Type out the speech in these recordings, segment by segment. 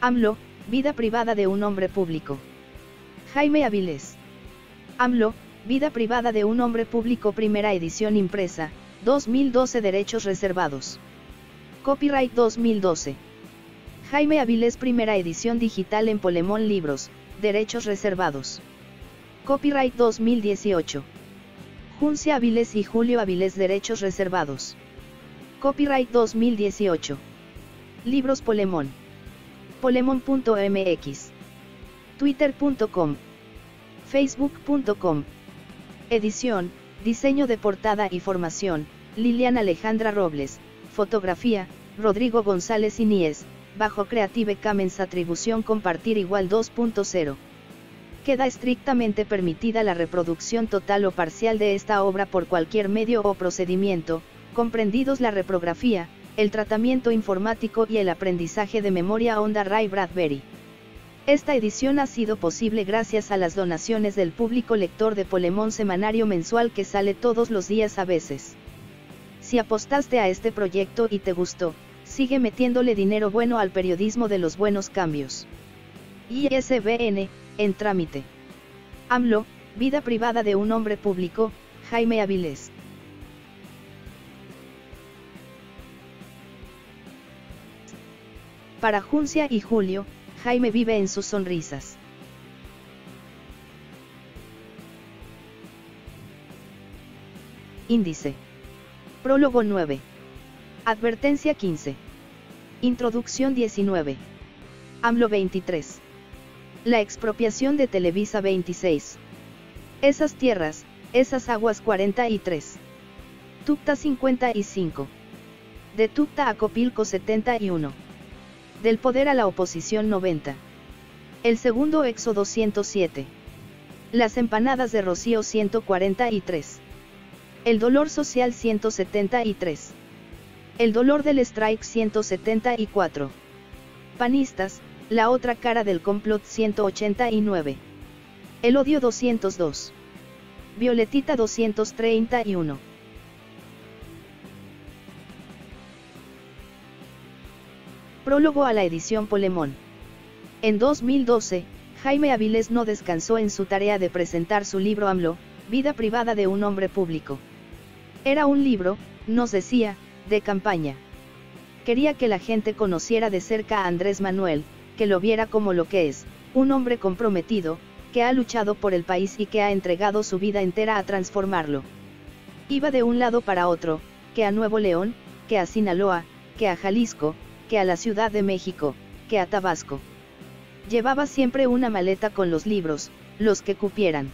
AMLO, vida privada de un hombre público. Jaime Avilés. AMLO, vida privada de un hombre público primera edición impresa, 2012 derechos reservados. Copyright 2012. Jaime Avilés primera edición digital en Polemón Libros, derechos reservados. Copyright 2018. Juncia Avilés y Julio Avilés derechos reservados. Copyright 2018. Libros Polemón. Polemon.mx. Twitter.com. Facebook.com. Edición, diseño de portada y formación, Liliana Alejandra Robles, fotografía, Rodrigo González Iníez, bajo Creative Commons atribución compartir igual 2.0. Queda estrictamente permitida la reproducción total o parcial de esta obra por cualquier medio o procedimiento, comprendidos la reprografía, el tratamiento informático y el aprendizaje de memoria Onda Ray Bradbury. Esta edición ha sido posible gracias a las donaciones del público lector de Polemón semanario mensual que sale todos los días a veces. Si apostaste a este proyecto y te gustó, sigue metiéndole dinero bueno al periodismo de los buenos cambios. ISBN, en trámite. AMLO, vida privada de un hombre público, Jaime Avilés. Para Juncia y Julio, Jaime vive en sus sonrisas. Índice. Prólogo 9. Advertencia 15. Introducción 19. AMLO 23. La expropiación de Televisa 26. Esas tierras, esas aguas 43. Tupta 55. De Tupta a Copilco 71. Del poder a la oposición 90. El segundo éxodo 107. Las empanadas de Rocío 143. El dolor social 173. El dolor del strike 174. Panistas, la otra cara del complot 189. El odio 202. Violetita 231. Prólogo a la edición Polemón. En 2012, Jaime Avilés no descansó en su tarea de presentar su libro AMLO, Vida privada de un hombre público. Era un libro, nos decía, de campaña. Quería que la gente conociera de cerca a Andrés Manuel, que lo viera como lo que es, un hombre comprometido, que ha luchado por el país y que ha entregado su vida entera a transformarlo. Iba de un lado para otro, que a Nuevo León, que a Sinaloa, que a Jalisco, que a la Ciudad de México, que a Tabasco. Llevaba siempre una maleta con los libros, los que cupieran.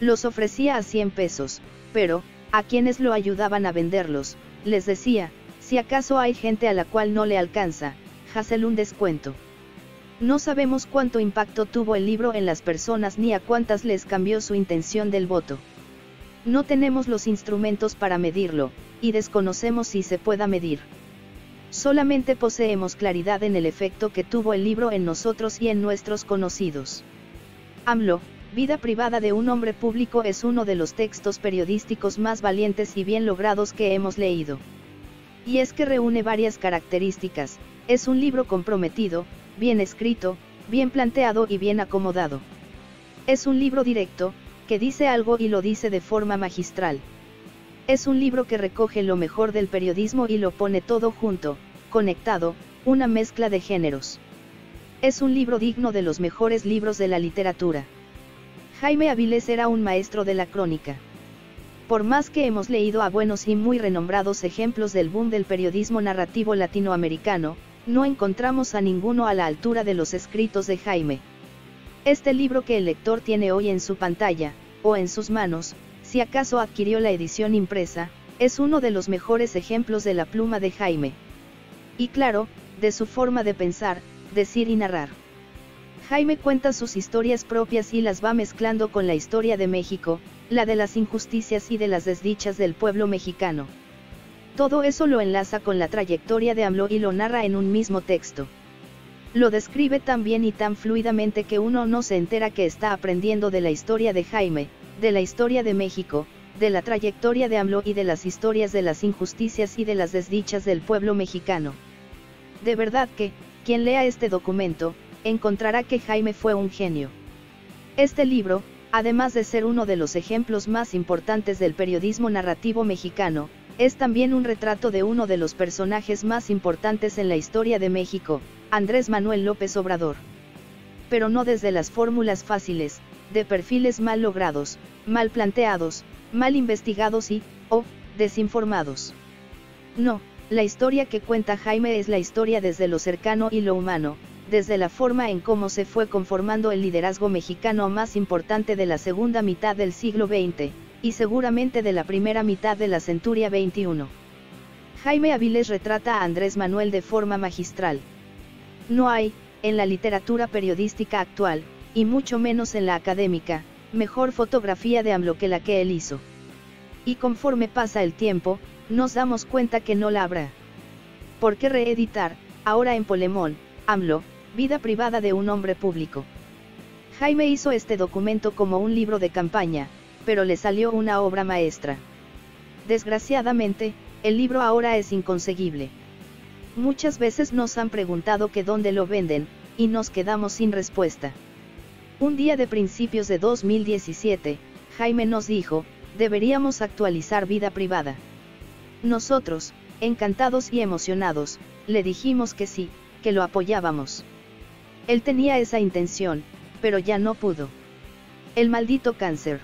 Los ofrecía a 100 pesos, pero, a quienes lo ayudaban a venderlos, les decía, si acaso hay gente a la cual no le alcanza, hazel un descuento. No sabemos cuánto impacto tuvo el libro en las personas ni a cuántas les cambió su intención del voto. No tenemos los instrumentos para medirlo, y desconocemos si se pueda medir. Solamente poseemos claridad en el efecto que tuvo el libro en nosotros y en nuestros conocidos. AMLO, Vida privada de un hombre público es uno de los textos periodísticos más valientes y bien logrados que hemos leído. Y es que reúne varias características, es un libro comprometido, bien escrito, bien planteado y bien acomodado. Es un libro directo, que dice algo y lo dice de forma magistral. Es un libro que recoge lo mejor del periodismo y lo pone todo junto, conectado, una mezcla de géneros. Es un libro digno de los mejores libros de la literatura. Jaime Avilés era un maestro de la crónica. Por más que hemos leído a buenos y muy renombrados ejemplos del boom del periodismo narrativo latinoamericano, no encontramos a ninguno a la altura de los escritos de Jaime. Este libro que el lector tiene hoy en su pantalla, o en sus manos, si acaso adquirió la edición impresa, es uno de los mejores ejemplos de la pluma de Jaime. Y claro, de su forma de pensar, decir y narrar. Jaime cuenta sus historias propias y las va mezclando con la historia de México, la de las injusticias y de las desdichas del pueblo mexicano. Todo eso lo enlaza con la trayectoria de AMLO y lo narra en un mismo texto. Lo describe tan bien y tan fluidamente que uno no se entera que está aprendiendo de la historia de Jaime, de la historia de México, de la trayectoria de AMLO y de las historias de las injusticias y de las desdichas del pueblo mexicano. De verdad que, quien lea este documento, encontrará que Jaime fue un genio. Este libro, además de ser uno de los ejemplos más importantes del periodismo narrativo mexicano, es también un retrato de uno de los personajes más importantes en la historia de México, Andrés Manuel López Obrador. Pero no desde las fórmulas fáciles, de perfiles mal logrados, mal planteados, mal investigados y, o, desinformados. No, la historia que cuenta Jaime es la historia desde lo cercano y lo humano, desde la forma en cómo se fue conformando el liderazgo mexicano más importante de la segunda mitad del siglo XX, y seguramente de la primera mitad de la centuria XXI. Jaime Aviles retrata a Andrés Manuel de forma magistral. No hay, en la literatura periodística actual, y mucho menos en la académica, mejor fotografía de AMLO que la que él hizo. Y conforme pasa el tiempo, nos damos cuenta que no la habrá. ¿Por qué reeditar, ahora en Polemón, AMLO, vida privada de un hombre público? Jaime hizo este documento como un libro de campaña, pero le salió una obra maestra. Desgraciadamente, el libro ahora es inconseguible. Muchas veces nos han preguntado que dónde lo venden, y nos quedamos sin respuesta. Un día de principios de 2017, Jaime nos dijo, deberíamos actualizar vida privada. Nosotros, encantados y emocionados, le dijimos que sí, que lo apoyábamos. Él tenía esa intención, pero ya no pudo. El maldito cáncer.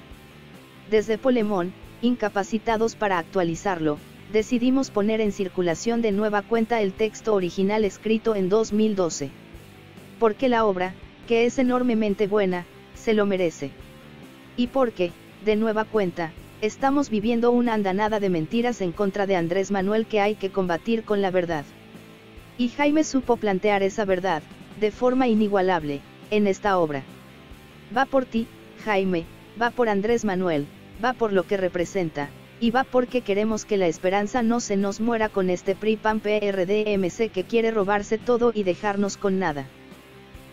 Desde Polemón, incapacitados para actualizarlo, decidimos poner en circulación de nueva cuenta el texto original escrito en 2012. Porque la obra, que es enormemente buena, se lo merece. Y porque, de nueva cuenta, Estamos viviendo una andanada de mentiras en contra de Andrés Manuel que hay que combatir con la verdad. Y Jaime supo plantear esa verdad, de forma inigualable, en esta obra. Va por ti, Jaime, va por Andrés Manuel, va por lo que representa, y va porque queremos que la esperanza no se nos muera con este PRI-PAN PRDMC que quiere robarse todo y dejarnos con nada.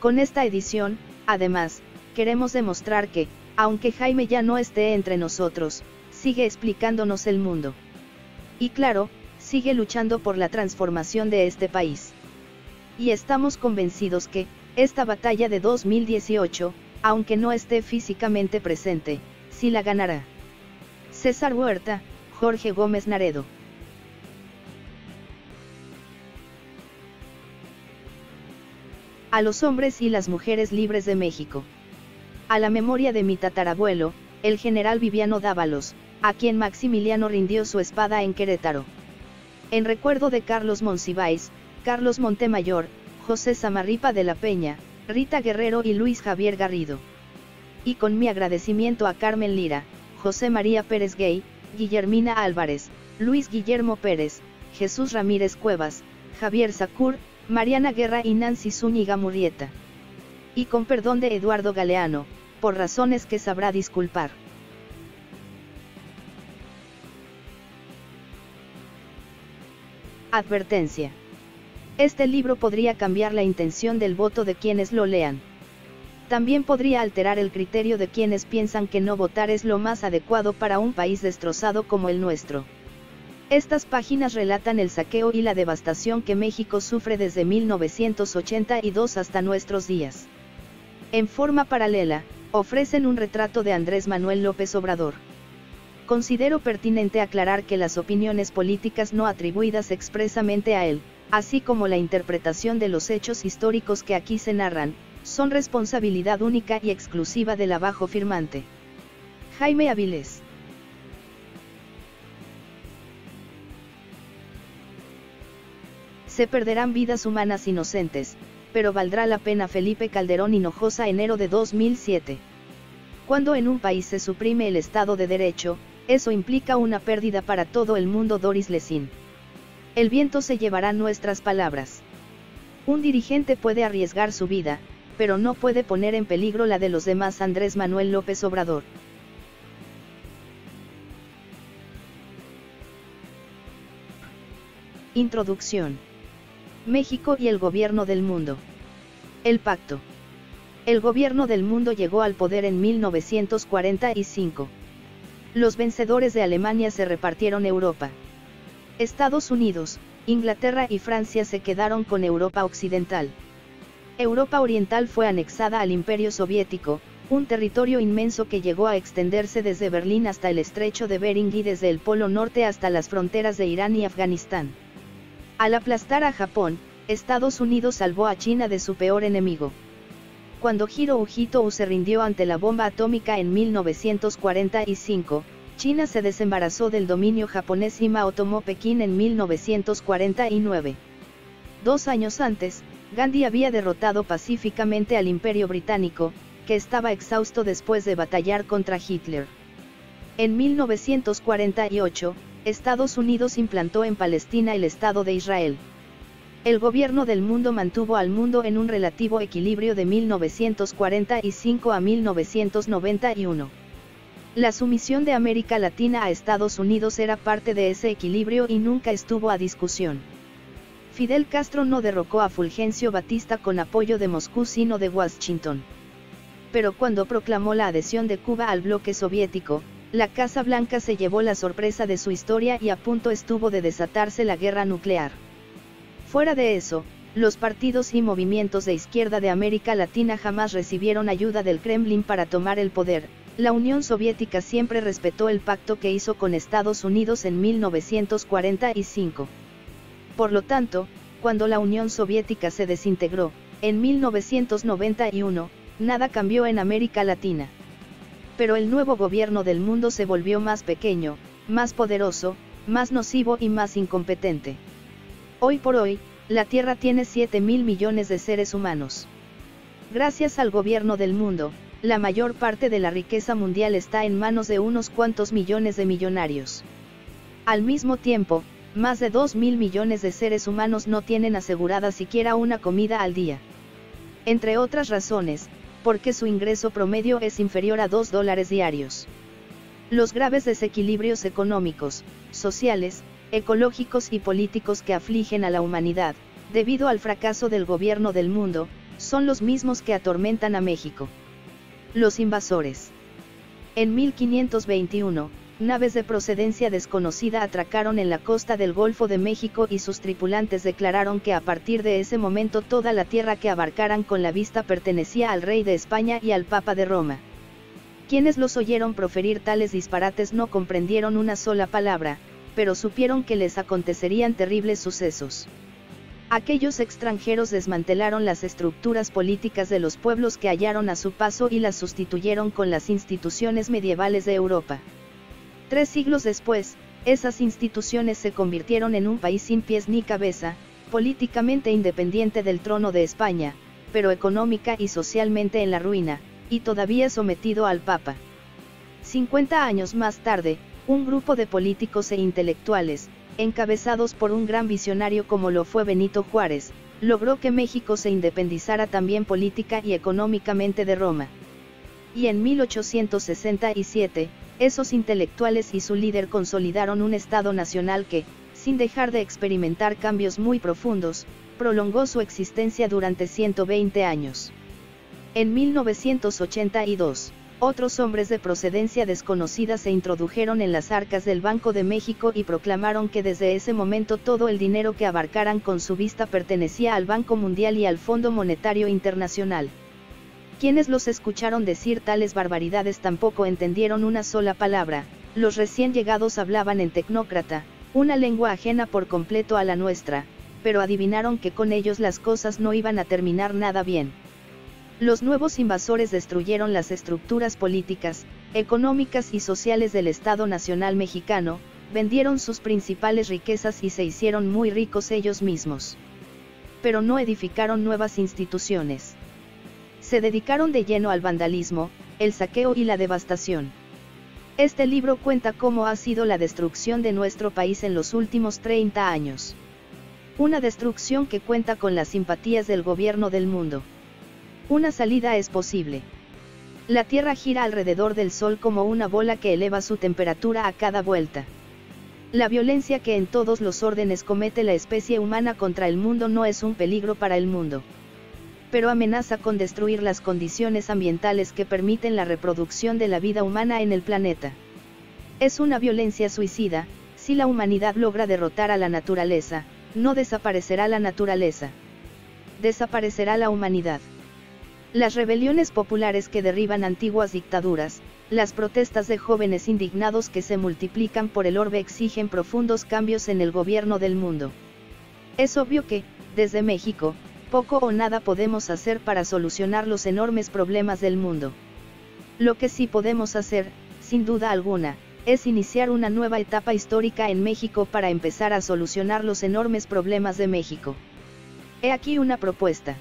Con esta edición, además, queremos demostrar que, aunque Jaime ya no esté entre nosotros, sigue explicándonos el mundo. Y claro, sigue luchando por la transformación de este país. Y estamos convencidos que, esta batalla de 2018, aunque no esté físicamente presente, sí la ganará. César Huerta, Jorge Gómez Naredo. A los hombres y las mujeres libres de México. A la memoria de mi tatarabuelo, el general Viviano Dávalos, a quien Maximiliano rindió su espada en Querétaro. En recuerdo de Carlos Monsiváis, Carlos Montemayor, José Samarripa de la Peña, Rita Guerrero y Luis Javier Garrido. Y con mi agradecimiento a Carmen Lira, José María Pérez Gay, Guillermina Álvarez, Luis Guillermo Pérez, Jesús Ramírez Cuevas, Javier Sacur, Mariana Guerra y Nancy Zúñiga Murrieta. Y con perdón de Eduardo Galeano, por razones que sabrá disculpar. Advertencia. Este libro podría cambiar la intención del voto de quienes lo lean. También podría alterar el criterio de quienes piensan que no votar es lo más adecuado para un país destrozado como el nuestro. Estas páginas relatan el saqueo y la devastación que México sufre desde 1982 hasta nuestros días. En forma paralela, ofrecen un retrato de Andrés Manuel López Obrador. Considero pertinente aclarar que las opiniones políticas no atribuidas expresamente a él, así como la interpretación de los hechos históricos que aquí se narran, son responsabilidad única y exclusiva del abajo firmante. Jaime Avilés. Se perderán vidas humanas inocentes, pero valdrá la pena Felipe Calderón Hinojosa enero de 2007. Cuando en un país se suprime el Estado de Derecho, eso implica una pérdida para todo el mundo Doris Lessing. El viento se llevará nuestras palabras. Un dirigente puede arriesgar su vida, pero no puede poner en peligro la de los demás Andrés Manuel López Obrador. Introducción. México y el gobierno del mundo. El pacto. El gobierno del mundo llegó al poder en 1945. Los vencedores de Alemania se repartieron Europa. Estados Unidos, Inglaterra y Francia se quedaron con Europa Occidental. Europa Oriental fue anexada al Imperio Soviético, un territorio inmenso que llegó a extenderse desde Berlín hasta el estrecho de Bering y desde el Polo Norte hasta las fronteras de Irán y Afganistán. Al aplastar a Japón, Estados Unidos salvó a China de su peor enemigo. Cuando Hirohito se rindió ante la bomba atómica en 1945, China se desembarazó del dominio japonés y Mao tomó Pekín en 1949. Dos años antes, Gandhi había derrotado pacíficamente al Imperio Británico, que estaba exhausto después de batallar contra Hitler. En 1948, Estados Unidos implantó en Palestina el Estado de Israel. El gobierno del mundo mantuvo al mundo en un relativo equilibrio de 1945 a 1991. La sumisión de América Latina a Estados Unidos era parte de ese equilibrio y nunca estuvo a discusión. Fidel Castro no derrocó a Fulgencio Batista con apoyo de Moscú sino de Washington. Pero cuando proclamó la adhesión de Cuba al bloque soviético, la Casa Blanca se llevó la sorpresa de su historia y a punto estuvo de desatarse la guerra nuclear. Fuera de eso, los partidos y movimientos de izquierda de América Latina jamás recibieron ayuda del Kremlin para tomar el poder, la Unión Soviética siempre respetó el pacto que hizo con Estados Unidos en 1945. Por lo tanto, cuando la Unión Soviética se desintegró, en 1991, nada cambió en América Latina. Pero el nuevo gobierno del mundo se volvió más pequeño, más poderoso, más nocivo y más incompetente. Hoy por hoy, la Tierra tiene 7 mil millones de seres humanos. Gracias al gobierno del mundo, la mayor parte de la riqueza mundial está en manos de unos cuantos millones de millonarios. Al mismo tiempo, más de 2 mil millones de seres humanos no tienen asegurada siquiera una comida al día. Entre otras razones, porque su ingreso promedio es inferior a 2 dólares diarios. Los graves desequilibrios económicos, sociales, ecológicos y políticos que afligen a la humanidad, debido al fracaso del gobierno del mundo, son los mismos que atormentan a México. Los invasores. En 1521, naves de procedencia desconocida atracaron en la costa del Golfo de México y sus tripulantes declararon que a partir de ese momento toda la tierra que abarcaran con la vista pertenecía al rey de España y al Papa de Roma. Quienes los oyeron proferir tales disparates no comprendieron una sola palabra, pero supieron que les acontecerían terribles sucesos. Aquellos extranjeros desmantelaron las estructuras políticas de los pueblos que hallaron a su paso y las sustituyeron con las instituciones medievales de Europa. Tres siglos después, esas instituciones se convirtieron en un país sin pies ni cabeza, políticamente independiente del trono de España, pero económica y socialmente en la ruina, y todavía sometido al Papa. 50 años más tarde, un grupo de políticos e intelectuales, encabezados por un gran visionario como lo fue Benito Juárez, logró que México se independizara también política y económicamente de Roma. Y en 1867, esos intelectuales y su líder consolidaron un Estado nacional que, sin dejar de experimentar cambios muy profundos, prolongó su existencia durante 120 años. En 1982, otros hombres de procedencia desconocida se introdujeron en las arcas del Banco de México y proclamaron que desde ese momento todo el dinero que abarcaran con su vista pertenecía al Banco Mundial y al Fondo Monetario Internacional. Quienes los escucharon decir tales barbaridades tampoco entendieron una sola palabra, los recién llegados hablaban en tecnócrata, una lengua ajena por completo a la nuestra, pero adivinaron que con ellos las cosas no iban a terminar nada bien. Los nuevos invasores destruyeron las estructuras políticas, económicas y sociales del Estado Nacional Mexicano, vendieron sus principales riquezas y se hicieron muy ricos ellos mismos. Pero no edificaron nuevas instituciones. Se dedicaron de lleno al vandalismo, el saqueo y la devastación. Este libro cuenta cómo ha sido la destrucción de nuestro país en los últimos 30 años. Una destrucción que cuenta con las simpatías del gobierno del mundo. Una salida es posible. La Tierra gira alrededor del Sol como una bola que eleva su temperatura a cada vuelta. La violencia que en todos los órdenes comete la especie humana contra el mundo no es un peligro para el mundo. Pero amenaza con destruir las condiciones ambientales que permiten la reproducción de la vida humana en el planeta. Es una violencia suicida, si la humanidad logra derrotar a la naturaleza, no desaparecerá la naturaleza. desaparecerá la humanidad. Las rebeliones populares que derriban antiguas dictaduras, las protestas de jóvenes indignados que se multiplican por el orbe exigen profundos cambios en el gobierno del mundo. Es obvio que, desde México, poco o nada podemos hacer para solucionar los enormes problemas del mundo. Lo que sí podemos hacer, sin duda alguna, es iniciar una nueva etapa histórica en México para empezar a solucionar los enormes problemas de México. He aquí una propuesta.